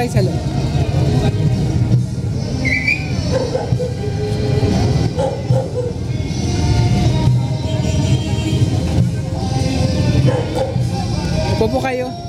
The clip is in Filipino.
Po kayo sa loob. Po po kayo.